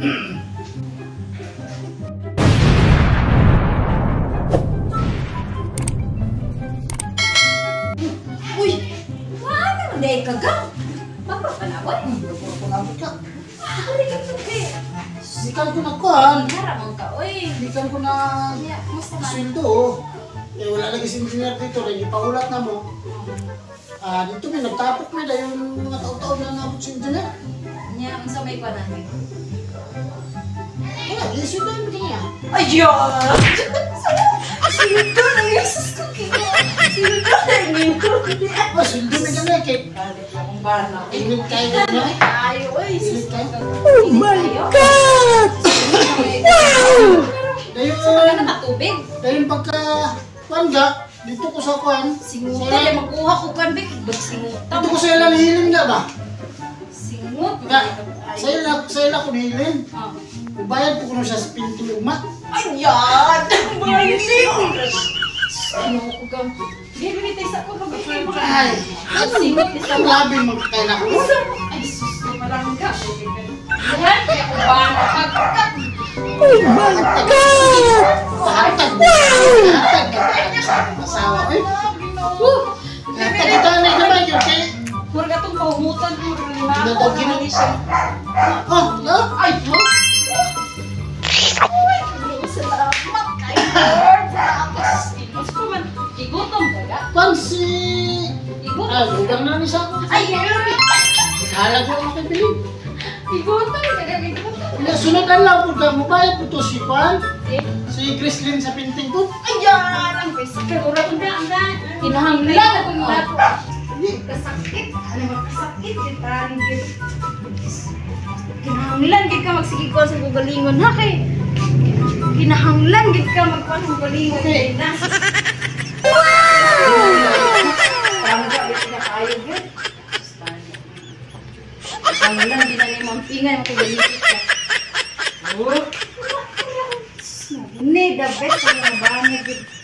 Uy! Ano man dahil kaga? Mapapanawat? Pangabot ka. Ano ka ito kay? Sikan ko na kuhan. Naramang ka, uy. Sikan ko na musta man? oh. Eh, wala lagi si engineer dito. Rin, ipaulat na mo. Ah, dito may nagtapok may dahil yung mga tao-tao na nabot si engineer. Niya, unsa may panahon? Wala, isyo na yung kanya. Ayun! Sino to? Nangyasis ko kaya. Sino to? Nangyasis Ah, sweldo na kanya. Kaya, Ang bala. init kayo na. Init kayo. Oh my God! Dahil, Saan ka na matubig? dahil pagka, pangga, dito ko sa kuhan. Singutan, Sa- ay makuha ko kan, Bik. Dito ko sa ilang hiling na ba? Nga, sa ilang, sa ilang ko hiling. Ah. Bayad ko kuno siya sa pinto luma. Ayan! Maling! Ano ko gam? Bibili tayo sa ko pag-ibig mo. Ay, Ang singot isa ang mo. labi magkakaila ko. Isa mo. Ay, sus, ko parang ka. Yan, kaya ko ba nakagkat? Hatag mo. Hatag ka sa aking asawa. Uy, hatag ito na naman yun. Kaya, Murga itong pahumutan ko. Ano gino- oh, no? Ay, no? Ay, salamat kay Lord. Salamat. Mas ko man, igutom. Igutom. Ah, lugang na ni sa ako. Ay, meron. Halag ko ang makibili. Igutom daga. Igutom. Kaya sunod ang lang po ka, mabaya po to si. Eh, Grislin sa pinting ko. Ayan! Ang best. Kagura ko na, na. Hinahanglan ako na ako. Kasakit. Ano ba kasakit? Kita rin Kinahanglan gid ka magsigig ko sa gugalingon ha kay. Kinahanglan gid ka magkuan sa gugalingon kay na. Wow! Ang lang din ni mampingan mo kay ka. Oh. Ni the best ang mga bana gid.